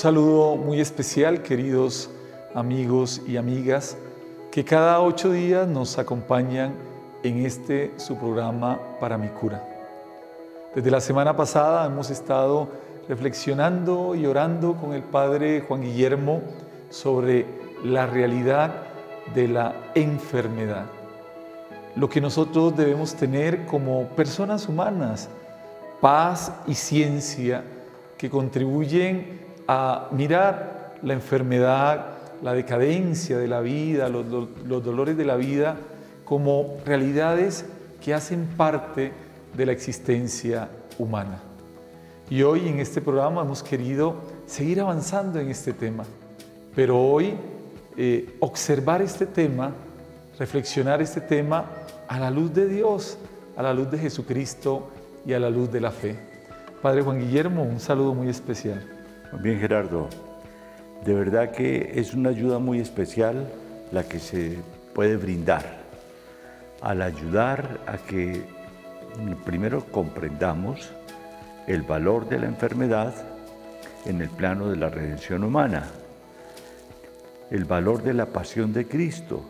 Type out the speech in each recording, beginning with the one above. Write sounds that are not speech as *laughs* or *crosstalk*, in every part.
Saludo muy especial, queridos amigos y amigas, que cada ocho días nos acompañan en este su programa Para mi cura. Desde la semana pasada hemos estado reflexionando y orando con el Padre Juan Guillermo sobre la realidad de la enfermedad. Lo que nosotros debemos tener como personas humanas, paz y ciencia que contribuyen a mirar la enfermedad, la decadencia de la vida, los, dolores de la vida como realidades que hacen parte de la existencia humana. Y hoy en este programa hemos querido seguir avanzando en este tema, pero hoy eh, observar este tema, reflexionar este tema a la luz de Dios, a la luz de Jesucristo y a la luz de la fe. Padre Juan Guillermo, un saludo muy especial. Bien, Gerardo, de verdad que es una ayuda muy especial la que se puede brindar al ayudar a que primero comprendamos el valor de la enfermedad en el plano de la redención humana, el valor de la pasión de Cristo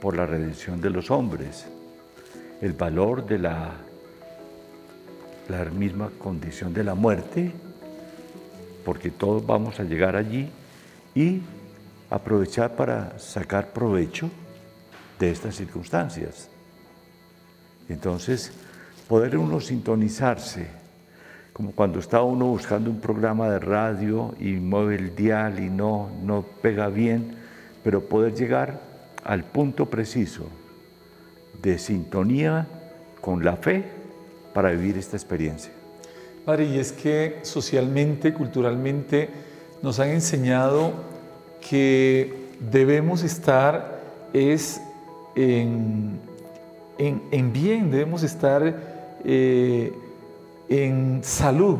por la redención de los hombres, el valor de la, la misma condición de la muerte, porque todos vamos a llegar allí, y aprovechar para sacar provecho de estas circunstancias. Entonces, poder uno sintonizarse como cuando está uno buscando un programa de radio y mueve el dial y no, no pega bien, pero poder llegar al punto preciso de sintonía con la fe para vivir esta experiencia. Padre, y es que socialmente, culturalmente, nos han enseñado que debemos estar es en, en, bien, debemos estar eh, en salud,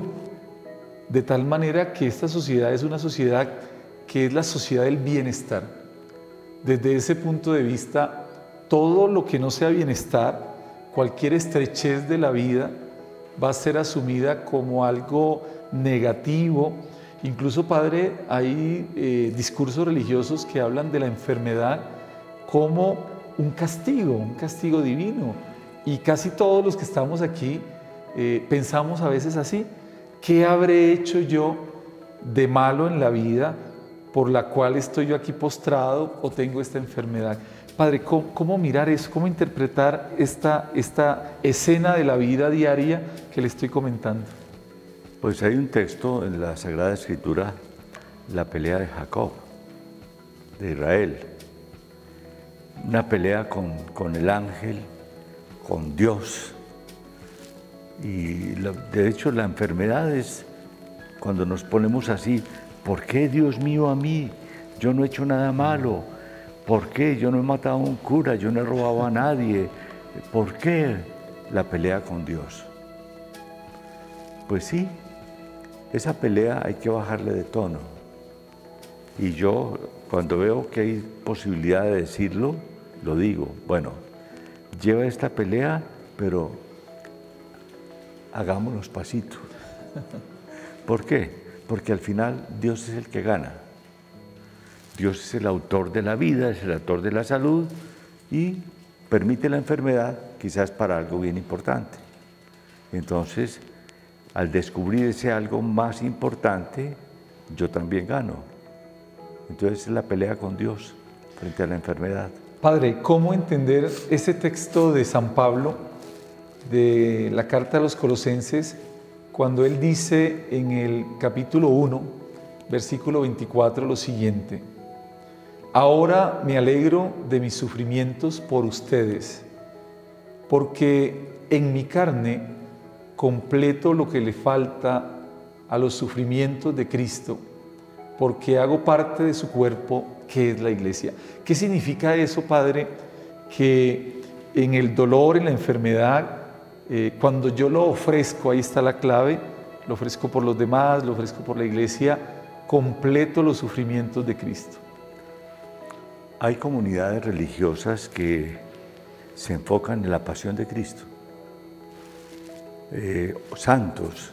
de tal manera que esta sociedad es una sociedad que es la sociedad del bienestar. Desde ese punto de vista, todo lo que no sea bienestar, cualquier estrechez de la vida, va a ser asumida como algo negativo. Incluso, Padre, hay eh, discursos religiosos que hablan de la enfermedad como un castigo, un castigo divino. Y casi todos los que estamos aquí eh, pensamos a veces así, ¿qué habré hecho yo de malo en la vida por la cual estoy yo aquí postrado o tengo esta enfermedad? Padre, ¿cómo, mirar eso? ¿Cómo interpretar esta, esta escena de la vida diaria que le estoy comentando? Pues hay un texto en la Sagrada Escritura, la pelea de Jacob, de Israel. Una pelea con, con el ángel, con Dios. Y de hecho la enfermedad es cuando nos ponemos así, ¿por qué Dios mío a mí? Yo no he hecho nada malo. ¿Por qué? Yo no he matado a un cura, yo no he robado a nadie. ¿Por qué la pelea con Dios? Pues sí, esa pelea hay que bajarle de tono. Y yo cuando veo que hay posibilidad de decirlo, lo digo. Bueno, lleva esta pelea, pero hagámonos pasitos. ¿Por qué? Porque al final Dios es el que gana. Dios es el autor de la vida, es el autor de la salud y permite la enfermedad quizás para algo bien importante. Entonces, al descubrir ese algo más importante, yo también gano. Entonces es la pelea con Dios frente a la enfermedad. Padre, ¿cómo entender ese texto de San Pablo de la carta a los colosenses cuando él dice en el capítulo 1, versículo 24 lo siguiente, ahora me alegro de mis sufrimientos por ustedes, porque en mi carne completo lo que le falta a los sufrimientos de Cristo, porque hago parte de su cuerpo, que es la iglesia. ¿Qué significa eso, Padre? Que en el dolor, en la enfermedad, eh, cuando yo lo ofrezco, ahí está la clave, lo ofrezco por los demás, lo ofrezco por la iglesia, completo los sufrimientos de Cristo. Hay comunidades religiosas que se enfocan en la pasión de Cristo. Eh, santos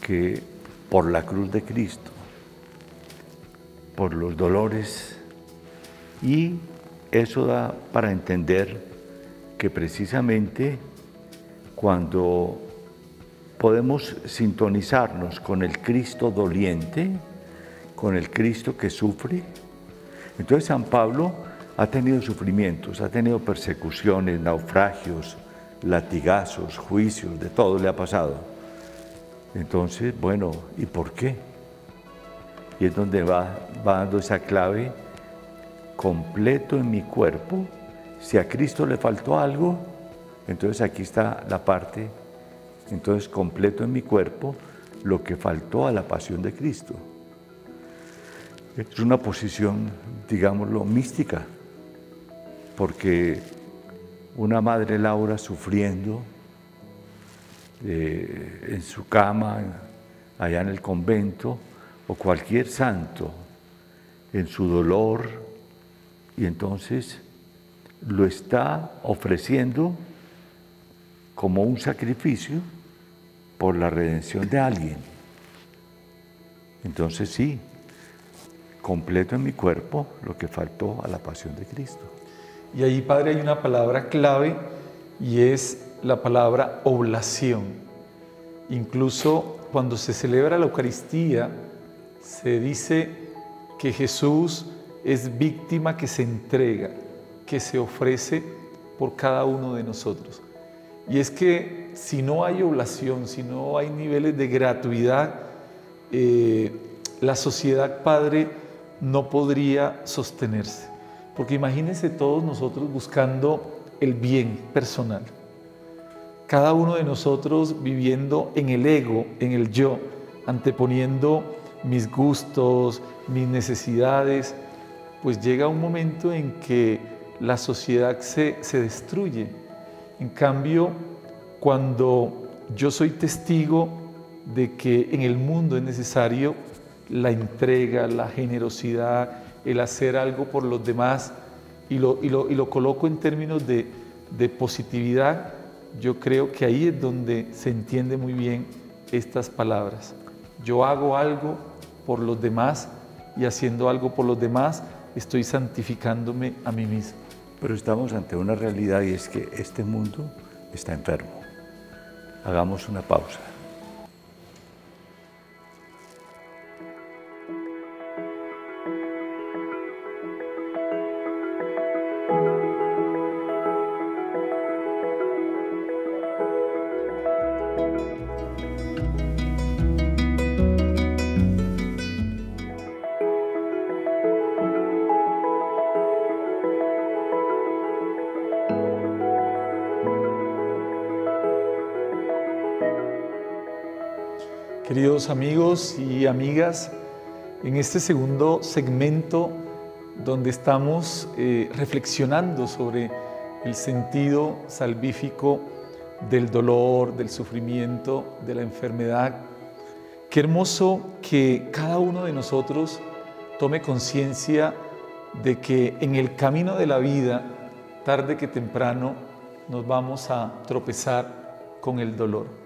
que por la cruz de Cristo, por los dolores y eso da para entender que precisamente cuando podemos sintonizarnos con el Cristo doliente, con el Cristo que sufre, entonces San Pablo ha tenido sufrimientos, ha tenido persecuciones, naufragios, latigazos, juicios, de todo le ha pasado. Entonces, bueno, ¿y por qué? Y es donde va, va dando esa clave completo en mi cuerpo. Si a Cristo le faltó algo, entonces aquí está la parte, entonces completo en mi cuerpo lo que faltó a la pasión de Cristo. Es una posición, digámoslo, mística, porque una madre Laura sufriendo eh, en su cama, allá en el convento, o cualquier santo en su dolor, y entonces lo está ofreciendo como un sacrificio por la redención de alguien. Entonces sí, completo en mi cuerpo lo que faltó a la pasión de Cristo. Y ahí, Padre, hay una palabra clave y es la palabra oblación. Incluso cuando se celebra la Eucaristía, se dice que Jesús es víctima que se entrega, que se ofrece por cada uno de nosotros. Y es que si no hay oblación, si no hay niveles de gratuidad, eh, la sociedad, Padre, no podría sostenerse. Porque imagínense todos nosotros buscando el bien personal. Cada uno de nosotros viviendo en el ego, en el yo, anteponiendo mis gustos, mis necesidades, pues llega un momento en que la sociedad se, se destruye. En cambio, cuando yo soy testigo de que en el mundo es necesario la entrega, la generosidad, el hacer algo por los demás y lo, y lo, coloco en términos de, de positividad, yo creo que ahí es donde se entiende muy bien estas palabras. Yo hago algo por los demás y haciendo algo por los demás estoy santificándome a mí mismo. Pero estamos ante una realidad y es que este mundo está enfermo. Hagamos una pausa. Y amigas, en este segundo segmento donde estamos eh, reflexionando sobre el sentido salvífico del dolor, del sufrimiento, de la enfermedad, qué hermoso que cada uno de nosotros tome conciencia de que en el camino de la vida, tarde que temprano, nos vamos a tropezar con el dolor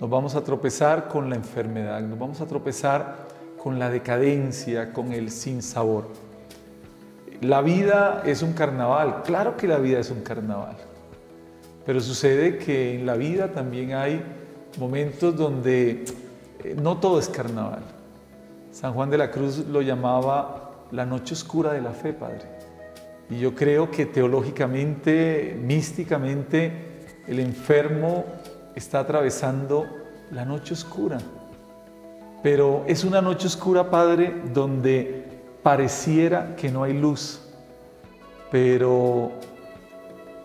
nos vamos a tropezar con la enfermedad, nos vamos a tropezar con la decadencia, con el sinsabor. La vida es un carnaval, claro que la vida es un carnaval, pero sucede que en la vida también hay momentos donde eh, no todo es carnaval. San Juan de la Cruz lo llamaba la noche oscura de la fe, Padre. Y yo creo que teológicamente, místicamente, el enfermo está atravesando la noche oscura. Pero es una noche oscura, Padre, donde pareciera que no hay luz. Pero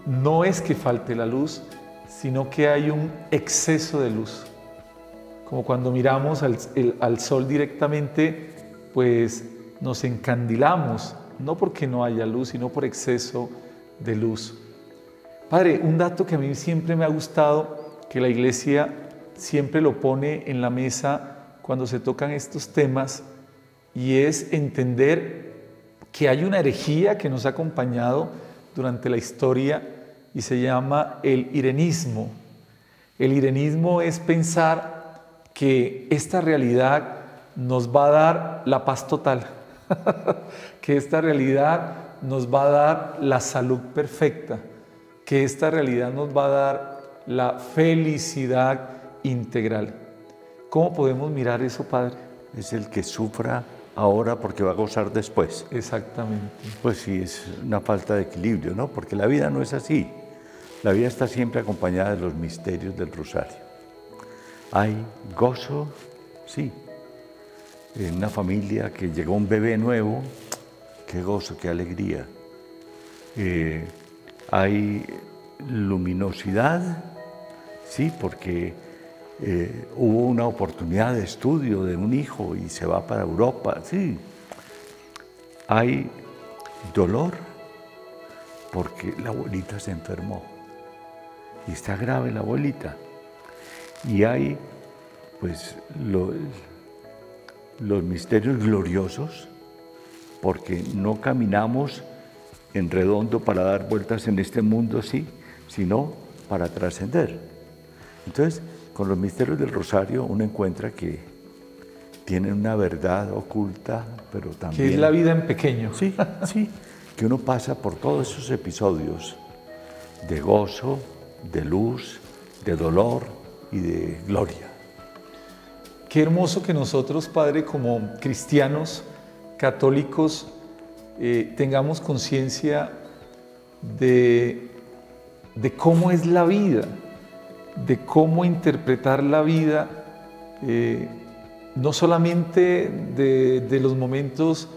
no es que falte la luz, sino que hay un exceso de luz. Como cuando miramos al, al sol directamente, pues nos encandilamos, no porque no haya luz, sino por exceso de luz. Padre, un dato que a mí siempre me ha gustado que la iglesia siempre lo pone en la mesa cuando se tocan estos temas y es entender que hay una herejía que nos ha acompañado durante la historia y se llama el irenismo. El irenismo es pensar que esta realidad nos va a dar la paz total. *laughs* que esta realidad nos va a dar la salud perfecta, que esta realidad nos va a dar la felicidad integral. ¿Cómo podemos mirar eso, Padre? Es el que sufra ahora porque va a gozar después. Exactamente. Pues sí, es una falta de equilibrio, ¿no? Porque la vida no es así. La vida está siempre acompañada de los misterios del rosario. Hay gozo, sí. En una familia que llegó un bebé nuevo, qué gozo, qué alegría. Eh, hay luminosidad, sí, porque eh, hubo una oportunidad de estudio de un hijo y se va para Europa, sí. Hay dolor porque la abuelita se enfermó y está grave la abuelita. Y hay pues los misterios gloriosos porque no caminamos en redondo para dar vueltas en este mundo, sí, sino para trascender. Entonces, con los misterios del rosario uno encuentra que tienen una verdad oculta, pero también... Que es la vida en pequeño. Sí, sí, que uno pasa por todos esos episodios de gozo, de luz, de dolor y de gloria. Qué hermoso que nosotros, Padre, como cristianos católicos, eh, tengamos conciencia de, de cómo es la vida de cómo interpretar la vida, eh, no solamente de, los momentos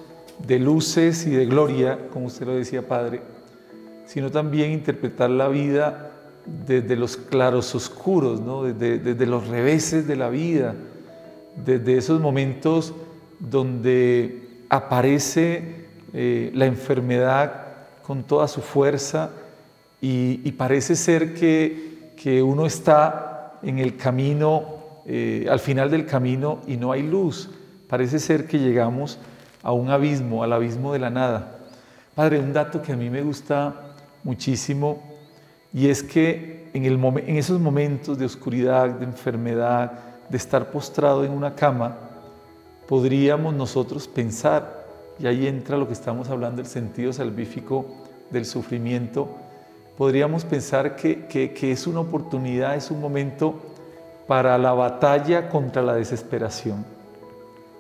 de luces y de gloria, como usted lo decía, Padre, sino también interpretar la vida desde los claros oscuros, desde, los reveses de la vida, desde esos momentos donde aparece eh, la enfermedad con toda su fuerza y parece ser que que uno está en el camino, eh, al final del camino y no hay luz. Parece ser que llegamos a un abismo, al abismo de la nada. Padre, un dato que a mí me gusta muchísimo y es que en, el en esos momentos de oscuridad, de enfermedad, de estar postrado en una cama, podríamos nosotros pensar, y ahí entra lo que estamos hablando, el sentido salvífico del sufrimiento, podríamos pensar que, es una oportunidad, es un momento para la batalla contra la desesperación.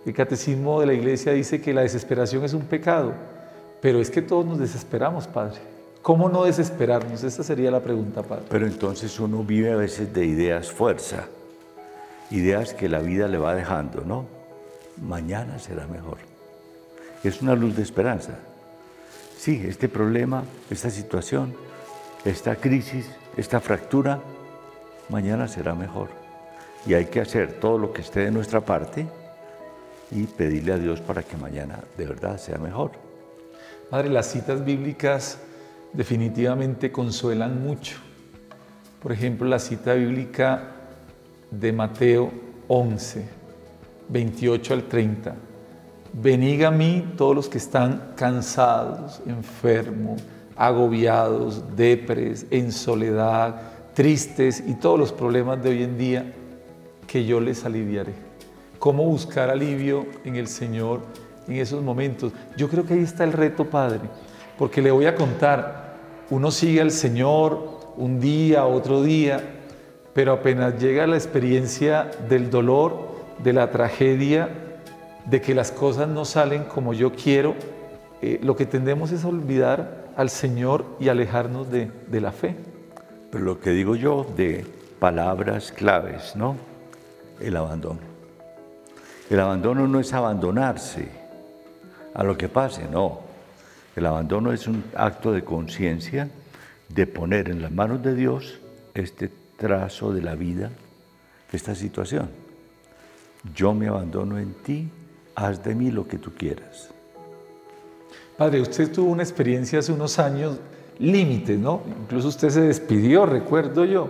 El catecismo de la iglesia dice que la desesperación es un pecado, pero es que todos nos desesperamos, Padre. ¿Cómo no desesperarnos? Esa sería la pregunta, Padre. Pero entonces uno vive a veces de ideas fuerza, ideas que la vida le va dejando, ¿no? Mañana será mejor. Es una luz de esperanza. Sí, este problema, esta situación, esta crisis, esta fractura, mañana será mejor. Y hay que hacer todo lo que esté de nuestra parte y pedirle a Dios para que mañana de verdad sea mejor. Padre, las citas bíblicas definitivamente consuelan mucho. Por ejemplo, la cita bíblica de Mateo 11, 28 al 30. Venid a mí todos los que están cansados, enfermos, agobiados, depres, en soledad, tristes y todos los problemas de hoy en día, que yo les aliviaré. ¿Cómo buscar alivio en el Señor en esos momentos? Yo creo que ahí está el reto, Padre, porque le voy a contar, uno sigue al Señor un día, otro día, pero apenas llega la experiencia del dolor, de la tragedia, de que las cosas no salen como yo quiero, eh, lo que tendemos es olvidar al Señor y alejarnos de, la fe. Pero lo que digo yo de palabras claves, ¿no? El abandono. El abandono no es abandonarse a lo que pase, no. El abandono es un acto de conciencia de poner en las manos de Dios este trazo de la vida, esta situación. Yo me abandono en ti, haz de mí lo que tú quieras. Padre, usted tuvo una experiencia hace unos años límite, ¿no? Incluso usted se despidió, recuerdo yo.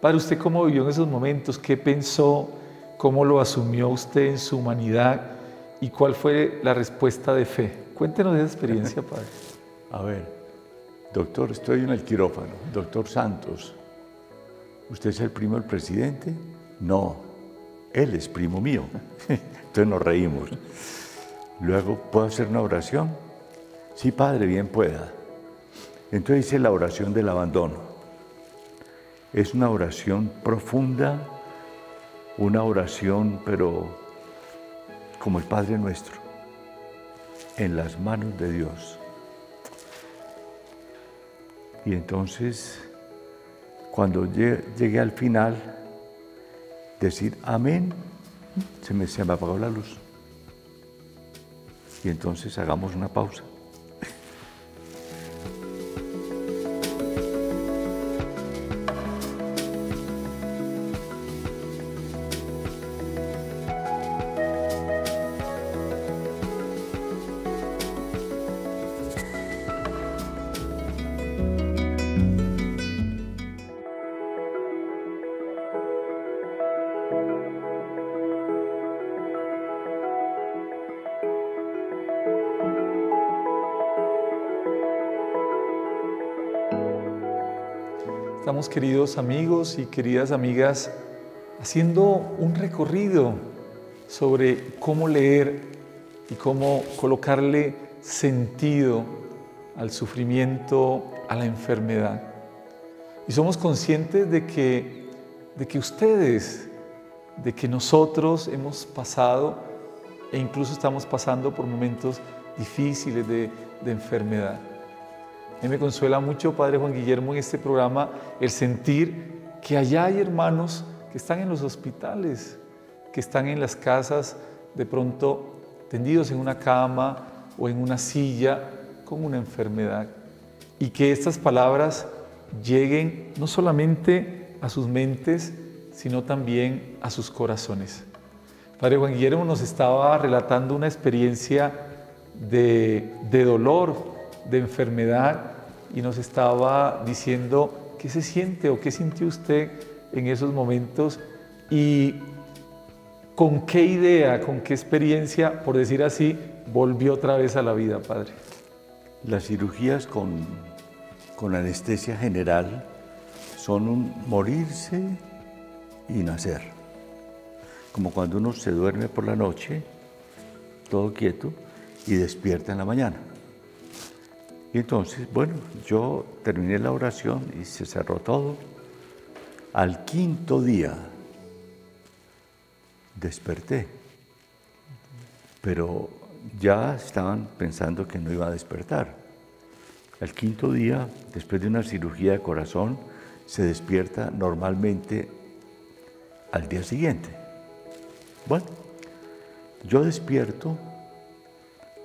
Padre, ¿usted cómo vivió en esos momentos? ¿Qué pensó? ¿Cómo lo asumió usted en su humanidad? ¿Y cuál fue la respuesta de fe? Cuéntenos esa experiencia, Padre. *laughs* A ver, doctor, estoy en el quirófano. Doctor Santos, ¿usted es el primo del presidente? No, él es primo mío. *laughs* Entonces nos reímos. Luego, ¿puedo hacer una oración? Sí, Padre, bien pueda. Entonces hice la oración del abandono. Es una oración profunda, una oración, pero como el Padre nuestro, en las manos de Dios. Y entonces, cuando llegué al final, decir amén, se me, se me apagó la luz. Y entonces hagamos una pausa. Queridos amigos y queridas amigas, haciendo un recorrido sobre cómo leer y cómo colocarle sentido al sufrimiento, a la enfermedad. Y somos conscientes de que, de que ustedes, de que nosotros hemos pasado e incluso estamos pasando por momentos difíciles de enfermedad. Mí me consuela mucho, Padre Juan Guillermo, en este programa el sentir que allá hay hermanos que están en los hospitales, que están en las casas, de pronto tendidos en una cama o en una silla con una enfermedad. Y que estas palabras lleguen no solamente a sus mentes, sino también a sus corazones. Padre Juan Guillermo nos estaba relatando una experiencia de dolor, de enfermedad y nos estaba diciendo qué se siente o qué sintió usted en esos momentos y con qué idea, con qué experiencia, por decir así, volvió otra vez a la vida, Padre. Las cirugías con, con anestesia general son un morirse y nacer. Como cuando uno se duerme por la noche, todo quieto, y despierta en la mañana. Y entonces, bueno, yo terminé la oración y se cerró todo. Al quinto día desperté, pero ya estaban pensando que no iba a despertar. Al quinto día, después de una cirugía de corazón, se despierta normalmente al día siguiente. Bueno, yo despierto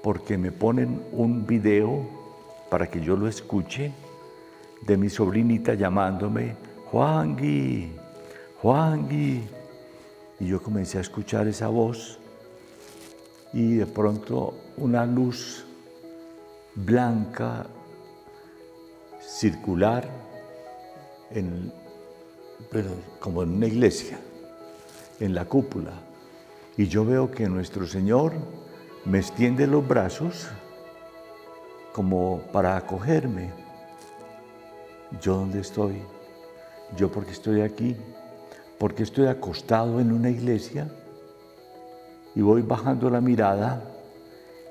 porque me ponen un video para que yo lo escuche de mi sobrinita llamándome, Juangui, Juangui. Y yo comencé a escuchar esa voz y de pronto una luz blanca, circular, en, como en una iglesia, en la cúpula. Y yo veo que nuestro Señor me extiende los brazos como para acogerme. ¿Yo dónde estoy? ¿Yo porque estoy aquí? ¿Porque estoy acostado en una iglesia? Y voy bajando la mirada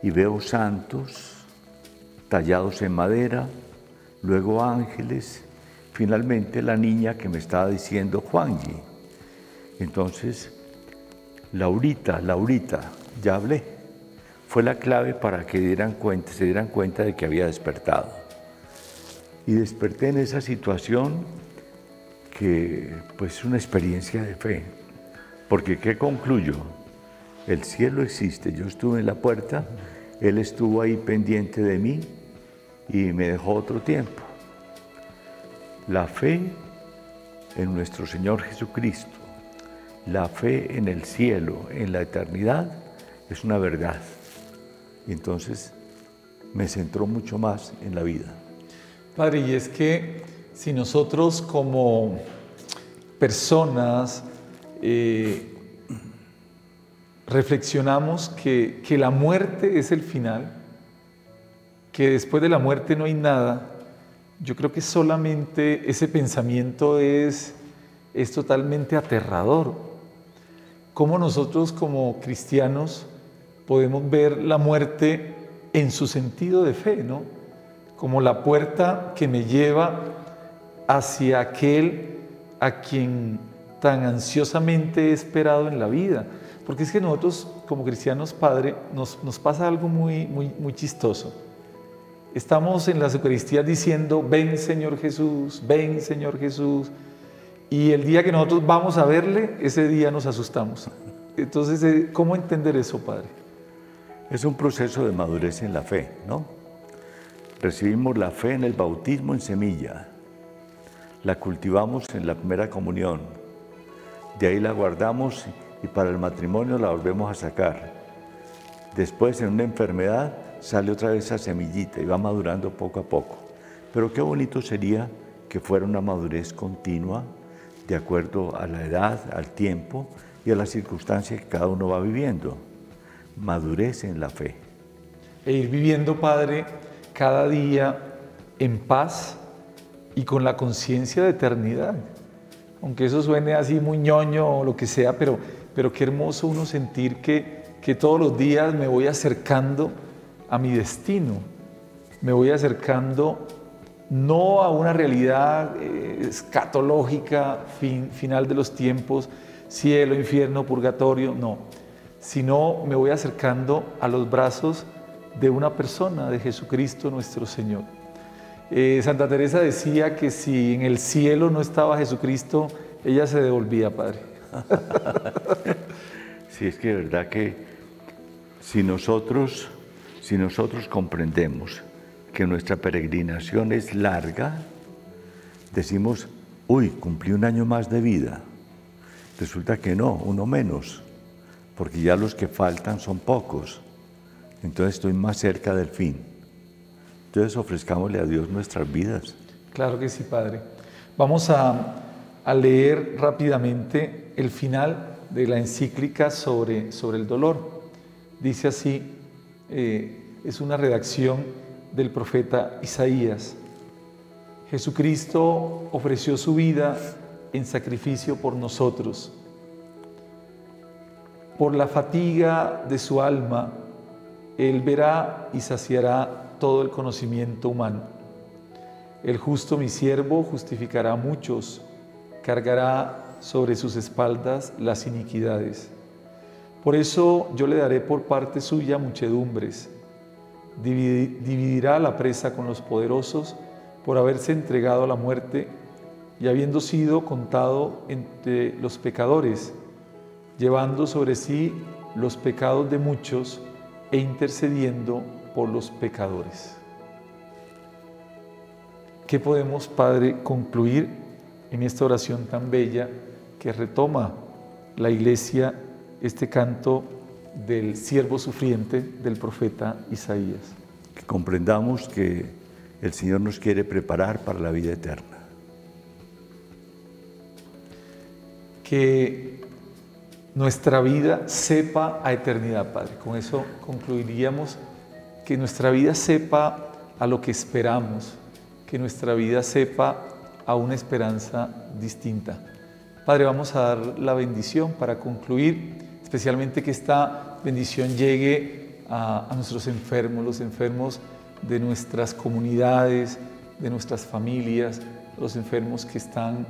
y veo santos tallados en madera, luego ángeles, finalmente la niña que me estaba diciendo Juanji. Entonces, Laurita, Laurita, ya hablé fue la clave para que se dieran cuenta de que había despertado. Y desperté en esa situación que pues es una experiencia de fe. Porque ¿qué concluyo? El cielo existe, yo estuve en la puerta, Él estuvo ahí pendiente de mí y me dejó otro tiempo. La fe en nuestro Señor Jesucristo, la fe en el cielo, en la eternidad, es una verdad. Entonces me centró mucho más en la vida. Padre, y es que si nosotros como personas eh, reflexionamos que, que la muerte es el final, que después de la muerte no hay nada, yo creo que solamente ese pensamiento es, es totalmente aterrador. Cómo nosotros como cristianos podemos ver la muerte en su sentido de fe, ¿no? Como la puerta que me lleva hacia aquel a quien tan ansiosamente he esperado en la vida. Porque es que nosotros, como cristianos, Padre, nos, nos pasa algo muy, muy, muy chistoso. Estamos en las Eucaristías diciendo, ven Señor Jesús, ven Señor Jesús. Y el día que nosotros vamos a verle, ese día nos asustamos. Entonces, ¿cómo entender eso, Padre? Es un proceso de madurez en la fe, ¿no? Recibimos la fe en el bautismo en semilla, la cultivamos en la primera comunión, de ahí la guardamos y para el matrimonio la volvemos a sacar. Después en una enfermedad sale otra vez esa semillita y va madurando poco a poco. Pero qué bonito sería que fuera una madurez continua de acuerdo a la edad, al tiempo y a las circunstancias que cada uno va viviendo. Madurez en la fe. E ir viviendo, Padre, cada día en paz y con la conciencia de eternidad. Aunque eso suene así muy ñoño o lo que sea, pero, pero qué hermoso uno sentir que, que todos los días me voy acercando a mi destino, me voy acercando no a una realidad eh, escatológica, fin, final de los tiempos, cielo, infierno, purgatorio, no, sino me voy acercando a los brazos de una persona, de Jesucristo nuestro Señor. Eh, Santa Teresa decía que si en el cielo no estaba Jesucristo, ella se devolvía, Padre. *laughs* sí, es que de verdad que si nosotros, si nosotros comprendemos que nuestra peregrinación es larga, decimos, uy, cumplí un año más de vida. Resulta que no, uno menos, porque ya los que faltan son pocos. Entonces estoy más cerca del fin. Entonces ofrezcámosle a Dios nuestras vidas. Claro que sí, Padre. Vamos a, leer rápidamente el final de la encíclica sobre, sobre el dolor. Dice así, eh, es una redacción del profeta Isaías. Jesucristo ofreció su vida en sacrificio por nosotros. Por la fatiga de su alma, Él verá y saciará todo el conocimiento humano. El justo mi siervo justificará a muchos, cargará sobre sus espaldas las iniquidades. Por eso yo le daré por parte suya muchedumbres dividirá la presa con los poderosos por haberse entregado a la muerte y habiendo sido contado entre los pecadores, llevando sobre sí los pecados de muchos e intercediendo por los pecadores. ¿Qué podemos, Padre, concluir en esta oración tan bella que retoma la Iglesia este canto del siervo sufriente del profeta Isaías. Que comprendamos que el Señor nos quiere preparar para la vida eterna. Que nuestra vida sepa a eternidad, Padre. Con eso concluiríamos que nuestra vida sepa a lo que esperamos, que nuestra vida sepa a una esperanza distinta. Padre, vamos a dar la bendición para concluir especialmente que esta bendición llegue a, nuestros enfermos, los enfermos de nuestras comunidades, de nuestras familias, los enfermos que están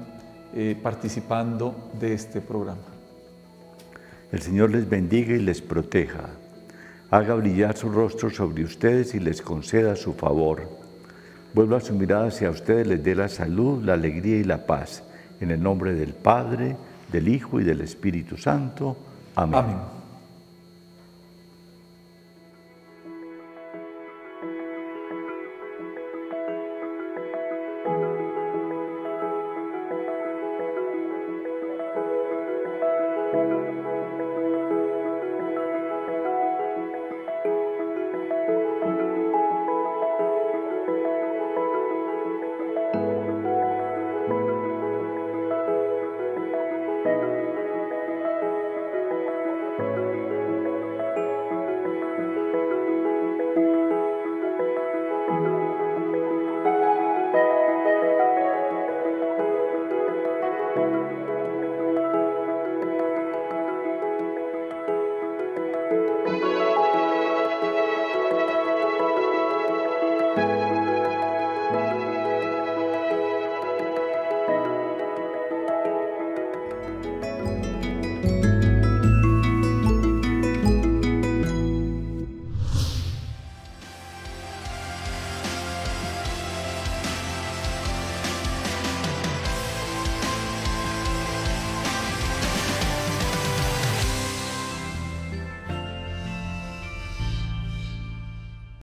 eh, participando de este programa. El Señor les bendiga y les proteja. Haga brillar su rostro sobre ustedes y les conceda su favor. Vuelva su mirada hacia ustedes, les dé la salud, la alegría y la paz. En el nombre del Padre, del Hijo y del Espíritu Santo. Amén. Amén.